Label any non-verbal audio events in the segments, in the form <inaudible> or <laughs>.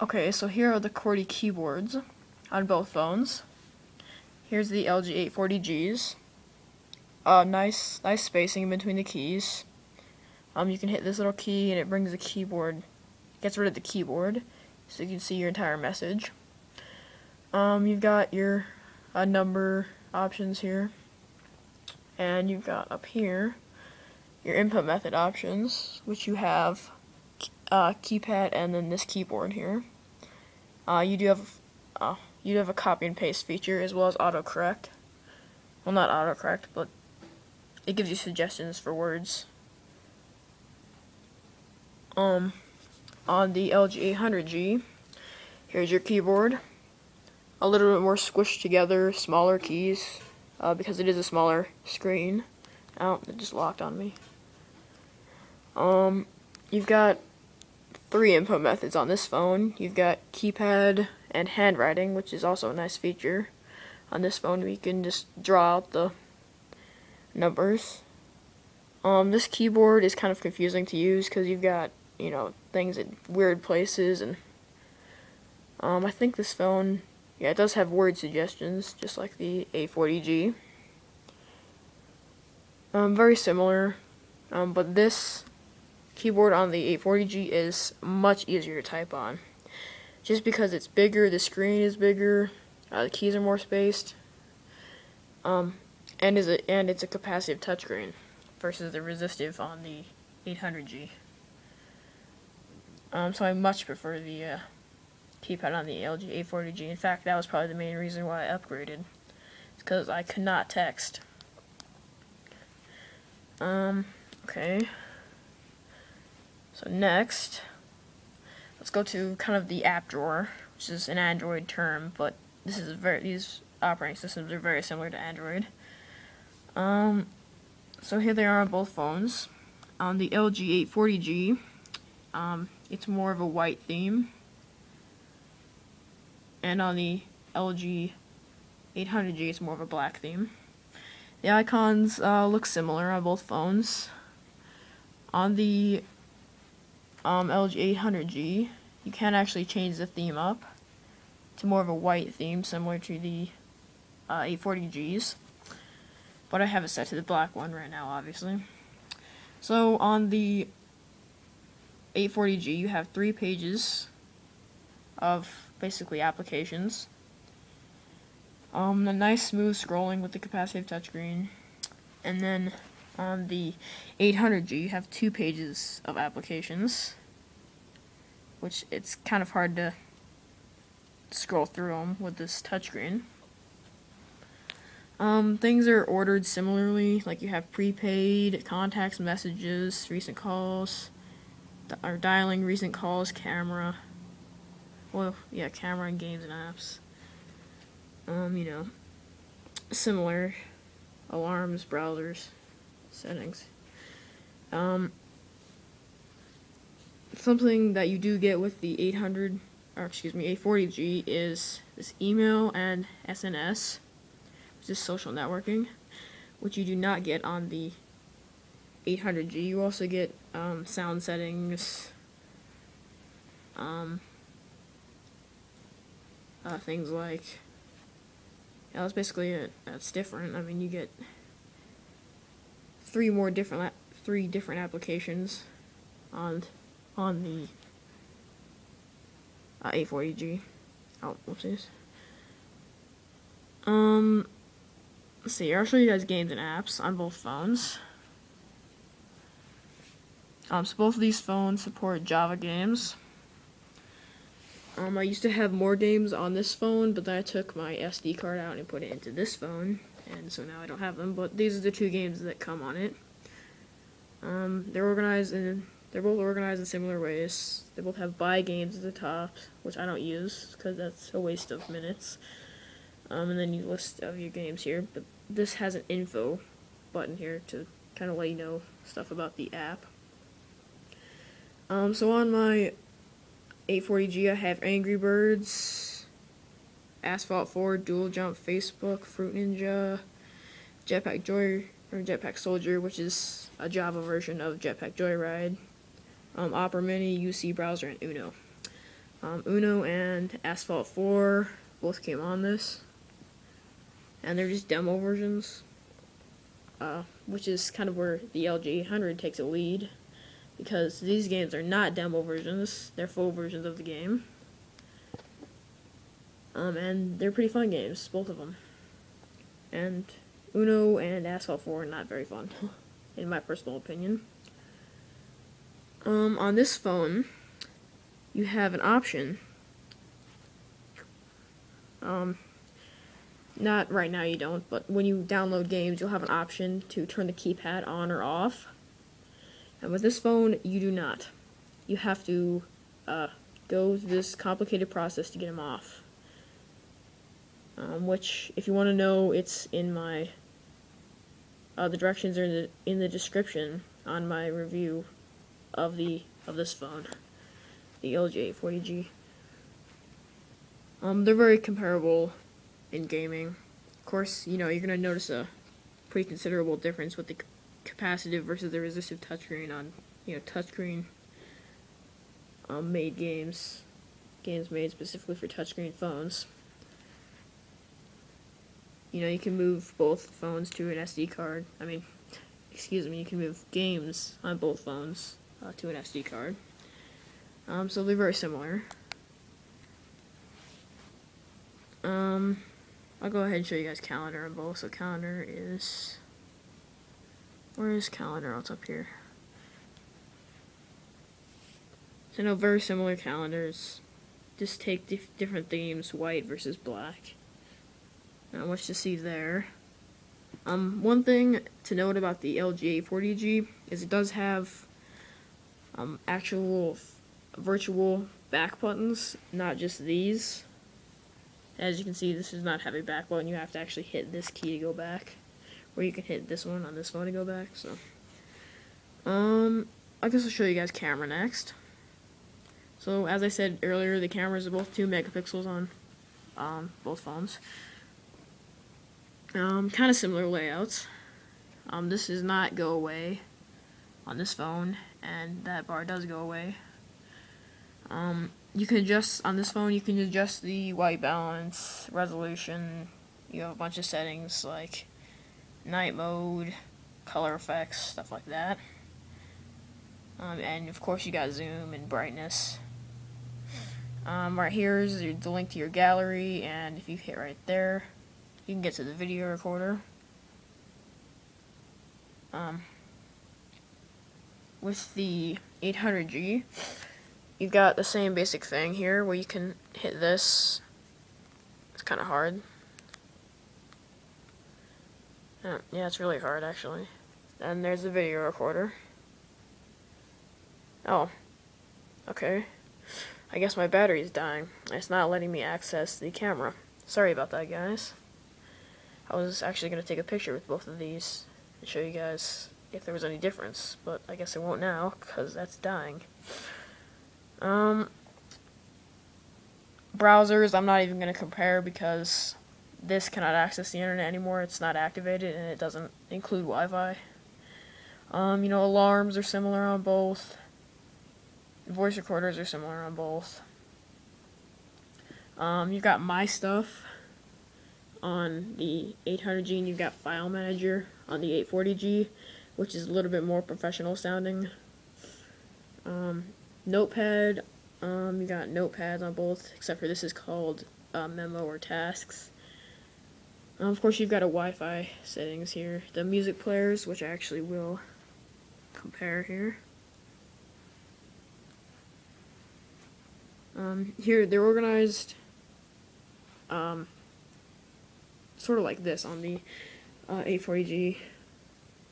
Okay, so here are the QWERTY keyboards on both phones. Here's the LG 840Gs. Uh, nice, nice spacing in between the keys. Um, you can hit this little key and it brings the keyboard, gets rid of the keyboard, so you can see your entire message. Um, you've got your uh, number options here, and you've got up here your input method options, which you have uh, keypad and then this keyboard here. Uh, you do have uh, you do have a copy and paste feature as well as autocorrect. Well, not autocorrect, but it gives you suggestions for words. Um, on the LG 800G, here's your keyboard. A little bit more squished together, smaller keys, uh, because it is a smaller screen. Oh, it just locked on me. Um, you've got three input methods on this phone. You've got keypad and handwriting, which is also a nice feature. On this phone, we can just draw out the numbers. Um, this keyboard is kind of confusing to use because you've got, you know, things in weird places and um, I think this phone, yeah, it does have word suggestions, just like the 840G. Um, very similar, um, but this keyboard on the 840G is much easier to type on. Just because it's bigger, the screen is bigger, uh, the keys are more spaced, um, and is a and it's a capacitive touchscreen versus the resistive on the 800G. Um, so I much prefer the uh, keypad on the LG 840G. In fact, that was probably the main reason why I upgraded, because I could not text. Um, okay. So next, let's go to kind of the app drawer, which is an Android term, but this is very these operating systems are very similar to Android. Um, so here they are on both phones. On the LG 840G, um, it's more of a white theme, and on the LG 800G, it's more of a black theme. The icons uh, look similar on both phones. On the um, LG 800G, you can actually change the theme up to more of a white theme, similar to the uh, 840Gs. But I have it set to the black one right now, obviously. So on the 840G, you have three pages of basically applications. Um, a nice smooth scrolling with the capacitive touchscreen. And then on the 800G, you have two pages of applications, which it's kind of hard to scroll through them with this touchscreen. Um, things are ordered similarly, like you have prepaid, contacts, messages, recent calls, or dialing, recent calls, camera. Well, yeah, camera and games and apps. Um, you know, similar alarms, browsers settings. Um, something that you do get with the 800, or excuse me, 840G is this email and SNS, which is social networking, which you do not get on the 800G. You also get um, sound settings, um, uh, things like, yeah, that's basically it. That's different. I mean, you get three more different three different applications on on the uh, 840G. Oh, whoopsies. Um, let's see. I'll show you guys games and apps on both phones. Um, so both of these phones support Java games. Um, I used to have more games on this phone, but then I took my SD card out and put it into this phone and so now I don't have them. But these are the two games that come on it. Um, they're organized in they're both organized in similar ways. They both have buy games at the top, which I don't use because that's a waste of minutes. Um, and then you list of your games here, but this has an info button here to kind of let you know stuff about the app. Um, so on my 840G, I have Angry Birds, Asphalt 4, Doodle Jump, Facebook, Fruit Ninja, Jetpack Joy, or Jetpack Soldier, which is a Java version of Jetpack Joyride, um, Opera Mini, UC Browser, and Uno. Um, Uno and Asphalt 4 both came on this. And they're just demo versions. Uh, which is kind of where the LG 800 takes a lead. Because these games are not demo versions, they're full versions of the game. Um, and they're pretty fun games, both of them. And Uno and Asphalt 4 are not very fun, <laughs> in my personal opinion. Um, on this phone, you have an option. Um, not right now you don't, but when you download games, you'll have an option to turn the keypad on or off. And with this phone, you do not. You have to uh, go through this complicated process to get them off. Um, which, if you want to know, it's in my. Uh, the directions are in the in the description on my review of the of this phone, the LG 40G. Um, they're very comparable in gaming. Of course, you know you're gonna notice a pretty considerable difference with the capacitive versus the resistive touchscreen on you know touchscreen um, made games, games made specifically for touchscreen phones. You know you can move both phones to an SD card. I mean, excuse me, you can move games on both phones uh, to an SD card. Um, so they're very similar. Um, I'll go ahead and show you guys calendar on both. So calendar is, where is calendar? Oh, it's up here. So no, very similar calendars. Just take dif different themes, white versus black. Not much to see there. Um, one thing to note about the LG 840G is it does have um, actual virtual back buttons, not just these. As you can see, this does not have a back button. You have to actually hit this key to go back. Or you can hit this one on this phone to go back. So, um, I guess I'll show you guys camera next. So, as I said earlier, the cameras are both 2 megapixels on um, both phones. Um, kind of similar layouts. Um, this does not go away on this phone, and that bar does go away. Um, you can adjust on this phone. You can adjust the white balance, resolution. You have a bunch of settings like night mode, color effects, stuff like that. Um, and of course, you got zoom and brightness. Um, right here is the link to your gallery, and if you hit right there, you can get to the video recorder. Um, with the 800G, you got the same basic thing here where you can hit this. It's kind of hard. Uh, yeah, it's really hard actually. And there's the video recorder. Oh. Okay. I guess my battery's dying. It's not letting me access the camera. Sorry about that, guys. I was actually going to take a picture with both of these and show you guys if there was any difference, but I guess I won't now, because that's dying. Um, browsers, I'm not even going to compare because this cannot access the internet anymore. It's not activated, and it doesn't include Wi-Fi. Um, you know, alarms are similar on both. Voice recorders are similar on both. Um, you've got My Stuff on the 800G, and you've got File Manager on the 840G which is a little bit more professional sounding. Um, notepad, um, you got notepads on both, except for this is called uh, memo or tasks. Um, of course, you've got a Wi-Fi settings here. The music players, which I actually will compare here. Um, here, they're organized um, sort of like this on the uh, 840G.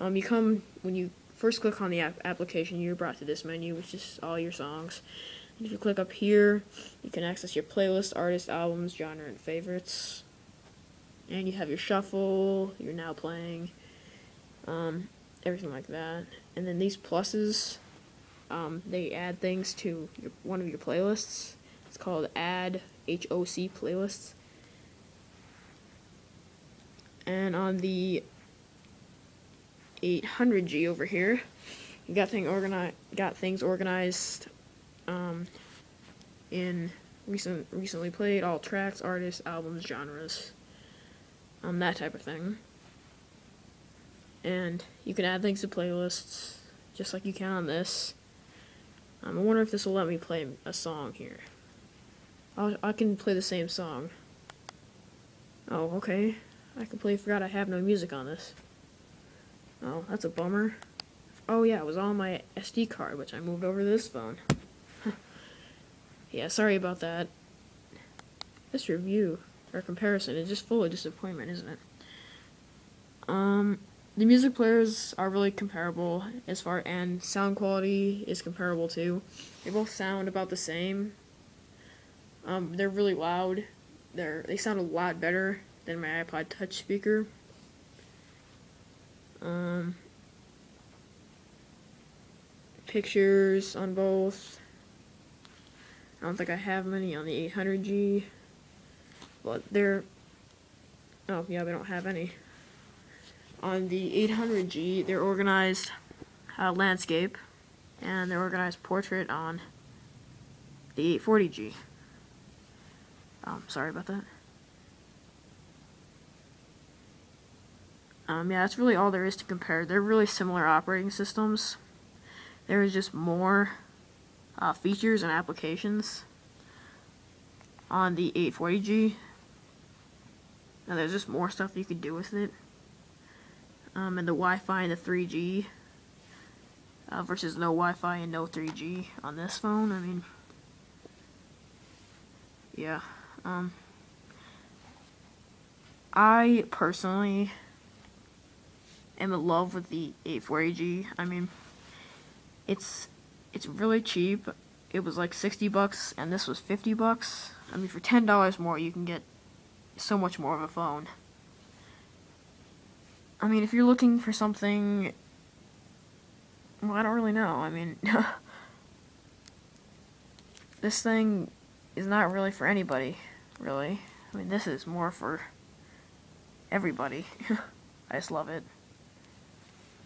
Um, you come, when you first click on the app application, you're brought to this menu, which is all your songs. And if you click up here, you can access your playlist, artist, albums, genre, and favorites. And you have your shuffle, you're now playing, um, everything like that. And then these pluses, um, they add things to your, one of your playlists. It's called Add HOC Playlists. And on the 800G over here. You got thing organized, got things organized um, in recent recently played, all tracks, artists, albums, genres, um, that type of thing. And you can add things to playlists, just like you can on this. Um, I wonder if this will let me play a song here. I'll, I can play the same song. Oh, okay. I completely forgot I have no music on this. Oh, that's a bummer. Oh yeah, it was on my SD card, which I moved over to this phone. <laughs> yeah, sorry about that. This review, or comparison, is just full of disappointment, isn't it? Um, the music players are really comparable as far, and sound quality is comparable too. They both sound about the same. Um, they're really loud. They're, they sound a lot better than my iPod Touch speaker. Um, pictures on both. I don't think I have many on the 800G, but they're, oh yeah, we don't have any. On the 800G, they're organized uh, landscape, and they're organized portrait on the 840G. Um, sorry about that. Um, yeah, that's really all there is to compare. They're really similar operating systems there is just more uh, features and applications on the 840G. And there's just more stuff you can do with it. Um, and the Wi-Fi and the 3G uh, versus no Wi-Fi and no 3G on this phone. I mean, yeah. Um, I personally am in love with the 840G. I mean, it's it's really cheap. It was like 60 bucks and this was 50 bucks. I mean for $10 more you can get so much more of a phone. I mean if you're looking for something well I don't really know. I mean <laughs> this thing is not really for anybody, really. I mean this is more for everybody. <laughs> I just love it.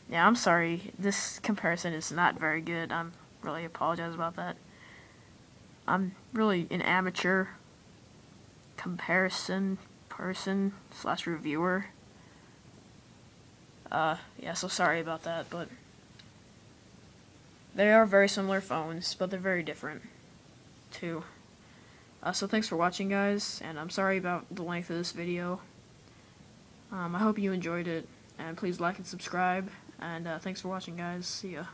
Yeah, I'm sorry. This comparison is not very good. I'm really apologize about that. I'm really an amateur comparison person slash reviewer. Uh, yeah, so sorry about that, but they are very similar phones, but they're very different, too. Uh, so thanks for watching, guys, and I'm sorry about the length of this video. Um, I hope you enjoyed it, and please like and subscribe. And uh, thanks for watching, guys. See ya.